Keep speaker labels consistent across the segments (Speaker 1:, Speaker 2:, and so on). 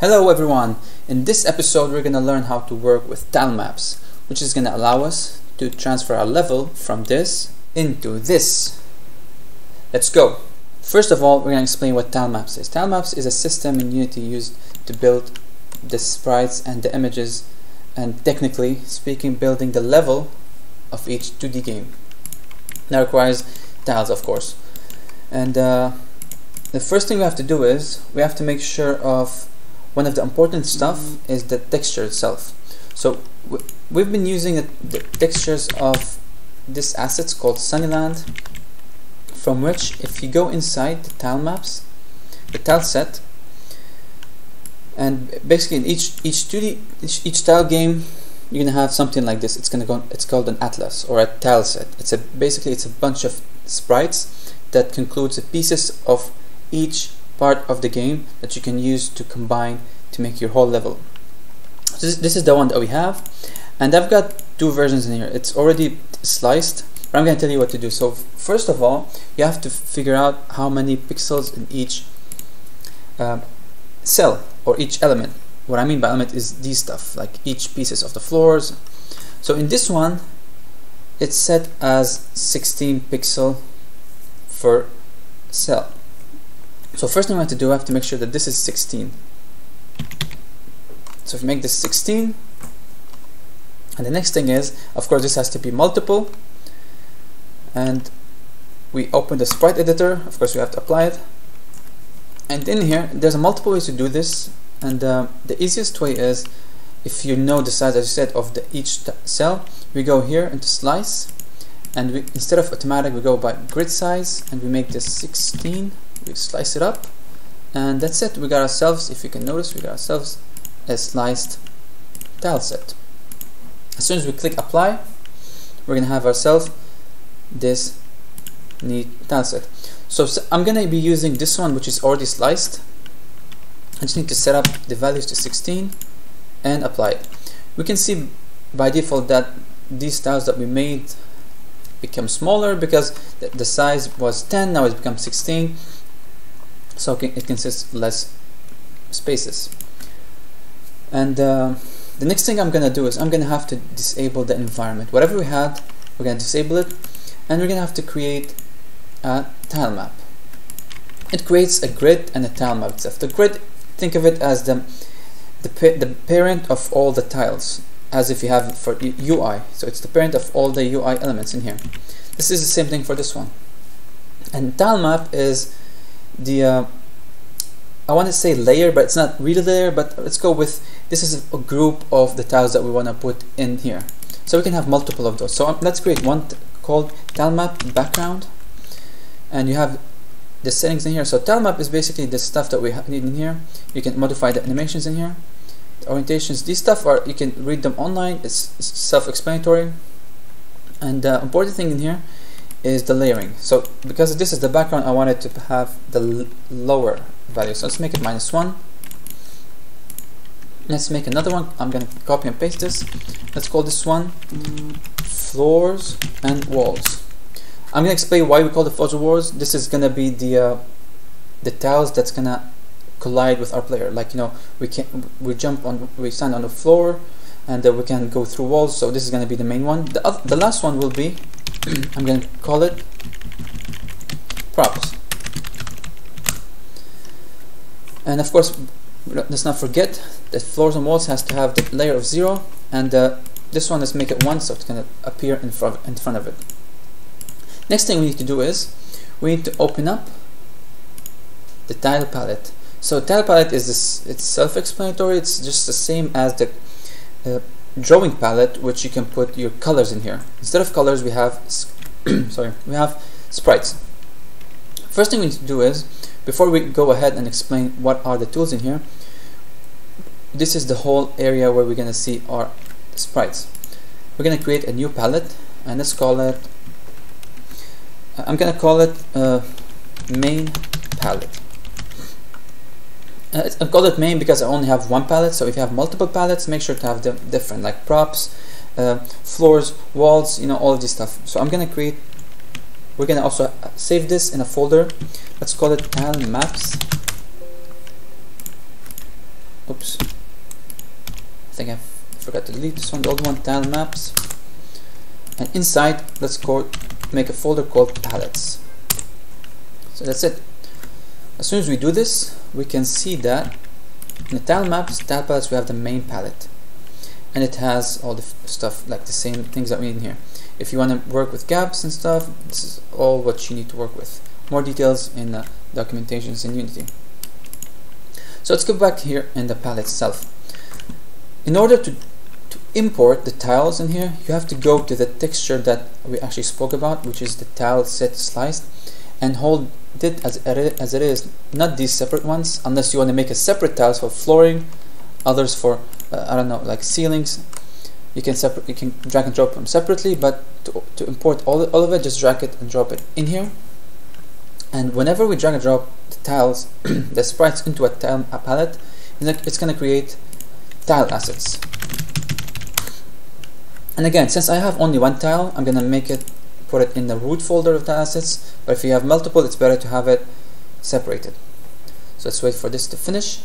Speaker 1: Hello everyone! In this episode we're going to learn how to work with tile maps which is going to allow us to transfer our level from this into this. Let's go! First of all we're going to explain what tile maps is. Tile maps is a system in Unity used to build the sprites and the images and technically speaking building the level of each 2D game. That requires tiles of course. And uh, the first thing we have to do is we have to make sure of one of the important stuff is the texture itself. So we've been using the, the textures of this assets called Sunnyland from which if you go inside the tile maps, the tile set, and basically in each each 2D each, each tile game you're gonna have something like this. It's gonna go. It's called an atlas or a tile set. It's a basically it's a bunch of sprites that concludes the pieces of each part of the game that you can use to combine to make your whole level. So this, this is the one that we have and I've got two versions in here. It's already sliced but I'm going to tell you what to do. So first of all you have to figure out how many pixels in each uh, cell or each element. What I mean by element is these stuff like each pieces of the floors. So in this one it's set as 16 pixel for cell so first thing we have to do, I have to make sure that this is 16. So if we make this 16, and the next thing is, of course this has to be multiple, and we open the sprite editor, of course we have to apply it, and in here, there's multiple ways to do this, and uh, the easiest way is, if you know the size, as I said, of the each cell, we go here into slice, and we, instead of automatic, we go by grid size, and we make this 16, we slice it up and that's it. We got ourselves if you can notice we got ourselves a sliced tile set. As soon as we click apply we're gonna have ourselves this neat tile set. So, so I'm gonna be using this one which is already sliced. I just need to set up the values to 16 and apply it. We can see by default that these tiles that we made become smaller because the, the size was 10 now it's become 16 so it consists less spaces. And uh, the next thing I'm gonna do is I'm gonna have to disable the environment. Whatever we had we're gonna disable it and we're gonna have to create a tile map. It creates a grid and a tile map itself. The grid think of it as the the, pa the parent of all the tiles as if you have for UI so it's the parent of all the UI elements in here. This is the same thing for this one. And tile map is the uh, I want to say layer but it's not really layer but let's go with this is a group of the tiles that we want to put in here. So we can have multiple of those. So um, let's create one called tile map background. And you have the settings in here. So tile map is basically the stuff that we need in here. You can modify the animations in here. The orientations these stuff are you can read them online. It's, it's self-explanatory. And the important thing in here is the layering. So because this is the background, I wanted to have the lower value. So let's make it minus one. Let's make another one. I'm going to copy and paste this. Let's call this one floors and walls. I'm going to explain why we call the floors and walls. This is going to be the uh, the tiles that's going to collide with our player. Like you know, we can we jump on, we stand on the floor, and uh, we can go through walls. So this is going to be the main one. The other, the last one will be I'm going to call it props. And of course, let's not forget that floors and walls has to have the layer of zero, and uh, this one let's make it one, so it's going to appear in front in front of it. Next thing we need to do is we need to open up the tile palette. So tile palette is this, it's self-explanatory. It's just the same as the uh, drawing palette which you can put your colors in here. Instead of colors we have sorry we have sprites. First thing we need to do is before we go ahead and explain what are the tools in here this is the whole area where we're gonna see our sprites. We're gonna create a new palette and let's call it I'm gonna call it uh, main palette uh, I call it main because I only have one palette so if you have multiple palettes make sure to have them different like props uh, floors walls you know all of this stuff. So I'm gonna create we're gonna also save this in a folder. Let's call it tile maps. Oops. I think I forgot to delete this one the old one tile maps. And inside let's go make a folder called palettes so that's it as soon as we do this we can see that in the tile maps tile palettes we have the main palette. And it has all the stuff like the same things that we need in here. If you want to work with gaps and stuff this is all what you need to work with. More details in the documentations in Unity. So let's go back here in the palette itself. In order to, to import the tiles in here you have to go to the texture that we actually spoke about which is the tile set sliced and hold it as, as it is not these separate ones unless you want to make a separate tiles for flooring others for uh, I don't know like ceilings. You can separate you can drag and drop them separately but to, to import all, all of it just drag it and drop it in here. And whenever we drag and drop the tiles the sprites into a tile a palette it's going to create tile assets. And again since I have only one tile I'm gonna make it put it in the root folder of the assets but if you have multiple it's better to have it separated so let's wait for this to finish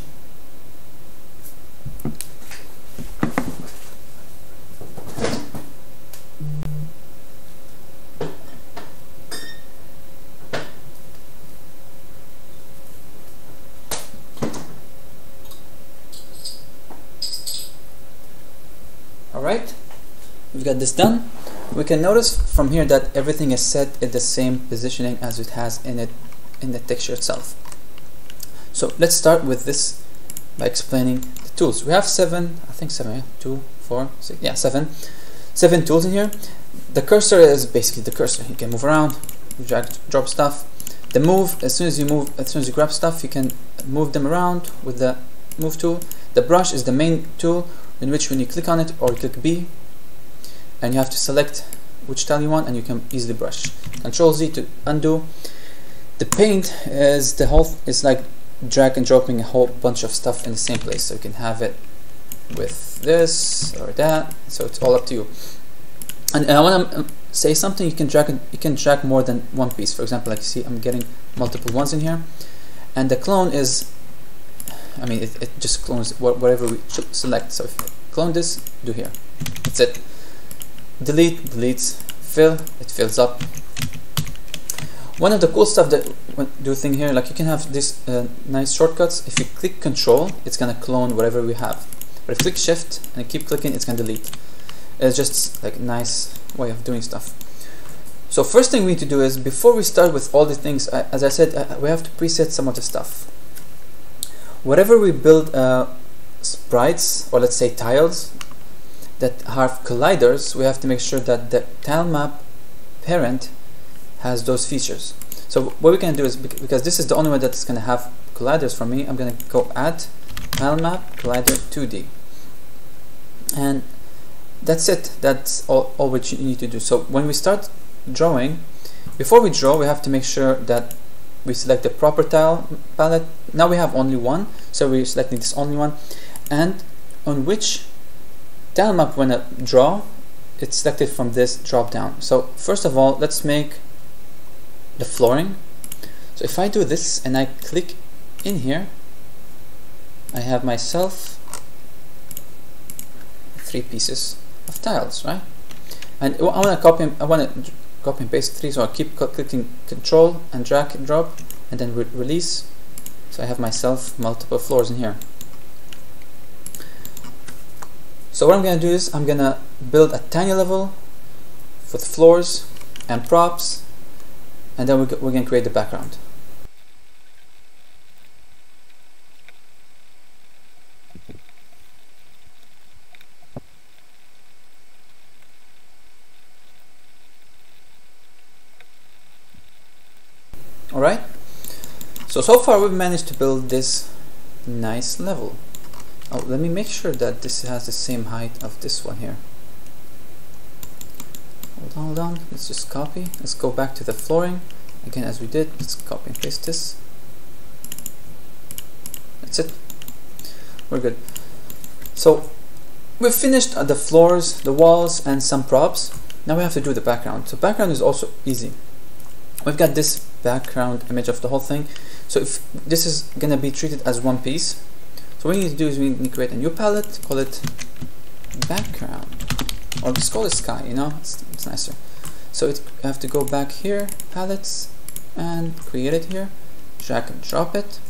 Speaker 1: Alright, we've got this done. We can notice from here that everything is set in the same positioning as it has in it in the texture itself. So let's start with this by explaining the tools. We have seven, I think seven, yeah? two, four, six, yeah, seven, seven tools in here. The cursor is basically the cursor. You can move around, drag, drop stuff. The move, as soon as you move, as soon as you grab stuff, you can move them around with the move tool. The brush is the main tool in which when you click on it or click B and you have to select which tile you want and you can easily brush. Control Z to undo. The paint is the whole it's like drag and dropping a whole bunch of stuff in the same place. So you can have it with this or that. So it's all up to you. And, and I want to um, say something you can drag you can drag more than one piece. For example like you see I'm getting multiple ones in here. And the clone is I mean, it, it just clones whatever we select. So if clone this, do here. That's it. Delete, deletes, fill, it fills up. One of the cool stuff that do thing here, like you can have these uh, nice shortcuts. If you click Control, it's gonna clone whatever we have. But if you click Shift and keep clicking, it's gonna delete. It's just like a nice way of doing stuff. So first thing we need to do is, before we start with all the things, uh, as I said, uh, we have to preset some of the stuff whatever we build uh, sprites or let's say tiles that have colliders we have to make sure that the tile map parent has those features. So what we can do is because this is the only one that's going to have colliders for me I'm going to go add tile map collider 2D and that's it. That's all, all what you need to do. So when we start drawing before we draw we have to make sure that we select the proper tile palette. Now we have only one so we're selecting this only one. And on which tile map when I draw it's selected from this drop down. So first of all let's make the flooring. So if I do this and I click in here I have myself three pieces of tiles right? And I want to copy I want to copy and paste three so I keep clicking control and drag and drop and then re release. So I have myself multiple floors in here so what I'm gonna do is I'm gonna build a tiny level for the floors and props and then we're, gonna create the background Alright, so so far we've managed to build this nice level. Oh, let me make sure that this has the same height of this one here. Hold on, hold on, let's just copy. Let's go back to the flooring. Again, as we did, let's copy and paste this. That's it. We're good. So we've finished the floors, the walls, and some props. Now we have to do the background. So background is also easy we've got this background image of the whole thing so if this is gonna be treated as one piece So what we need to do is we need to create a new palette, call it background, or just call it sky, you know, it's, it's nicer. So it, have to go back here, palettes, and create it here, drag and drop it,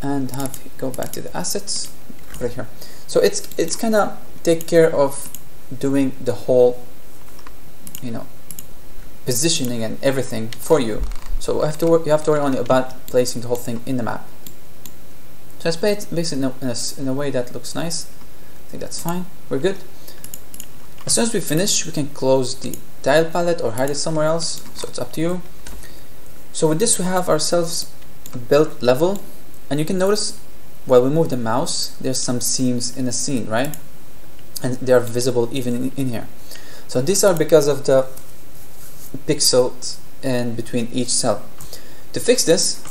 Speaker 1: and have go back to the assets, put it here. So it's it's kind of take care of doing the whole, you know, positioning and everything for you. So have to work, you have to worry only about placing the whole thing in the map. So place it in a, in, a, in a way that looks nice. I think that's fine. We're good. As soon as we finish, we can close the tile palette or hide it somewhere else. So it's up to you. So with this, we have ourselves built level, and you can notice while we move the mouse, there's some seams in the scene, right? And they are visible even in, in here. So these are because of the pixels in between each cell. To fix this,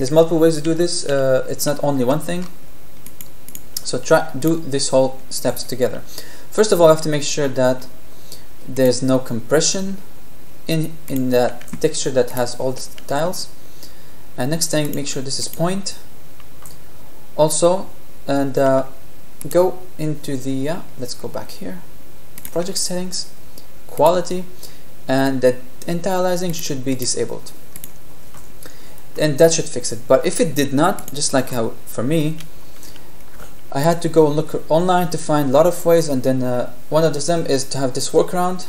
Speaker 1: there's multiple ways to do this. Uh, it's not only one thing. So try do this whole steps together. First of all, I have to make sure that there's no compression in in that texture that has all the tiles. And next thing, make sure this is point. Also, and uh, go into the uh, let's go back here, project settings, quality, and that anti-aliasing should be disabled and that should fix it. But if it did not just like how for me I had to go look online to find a lot of ways and then uh, one of them is to have this workaround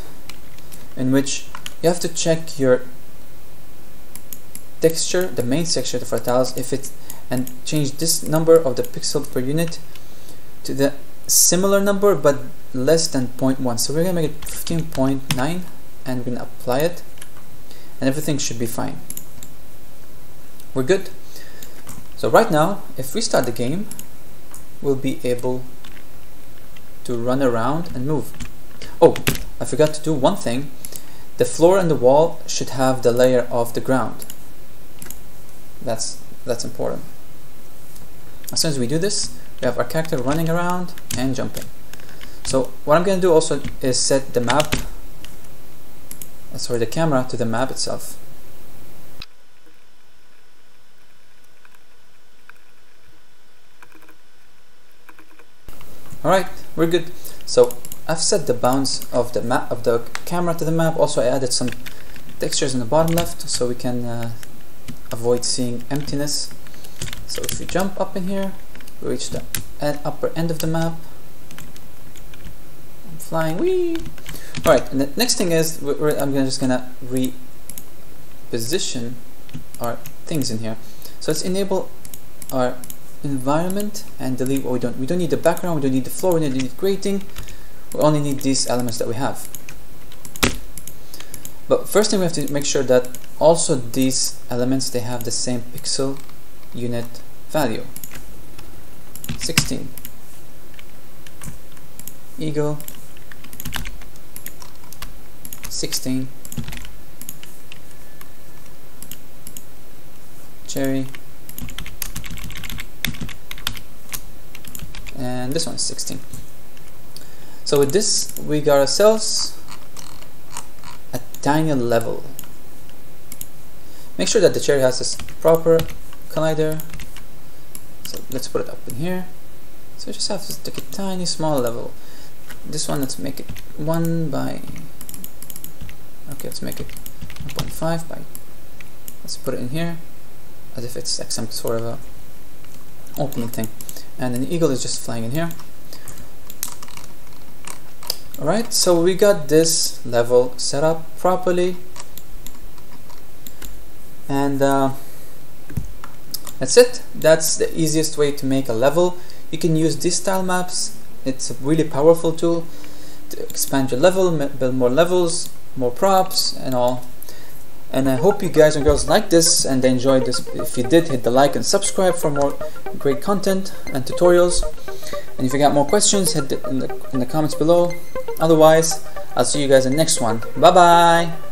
Speaker 1: in which you have to check your texture the main texture for tiles if it and change this number of the pixel per unit to the similar number but less than 0.1 so we're gonna make it 15.9 and we're gonna apply it and everything should be fine we're good. So right now if we start the game we'll be able to run around and move. Oh I forgot to do one thing. The floor and the wall should have the layer of the ground. That's that's important. As soon as we do this we have our character running around and jumping. So what I'm gonna do also is set the map uh, sorry the camera to the map itself alright we're good. So I've set the bounds of the map of the camera to the map. Also I added some textures in the bottom left so we can uh, avoid seeing emptiness. So if we jump up in here we reach the upper end of the map. I'm flying wee Alright, and the next thing is I'm just gonna reposition our things in here. So let's enable our environment and delete what we don't. We don't need the background, we don't need the floor, we don't need grating. We only need these elements that we have. But first thing we have to make sure that also these elements they have the same pixel unit value. 16. Eagle 16 cherry and this one is 16 so with this we got ourselves a tiny level. Make sure that the cherry has this proper collider. So let's put it up in here. So we just have to take a tiny small level. This one let's make it 1 by okay let's make it 1.5 by let's put it in here as if it's like some sort of a opening thing. And an eagle is just flying in here. Alright so we got this level set up properly. And uh, that's it. That's the easiest way to make a level. You can use these tile maps. It's a really powerful tool to expand your level build more levels more props and all and I hope you guys and girls like this and enjoyed this. If you did hit the like and subscribe for more great content and tutorials. And if you got more questions hit it in the, in the comments below. Otherwise I'll see you guys in the next one. Bye bye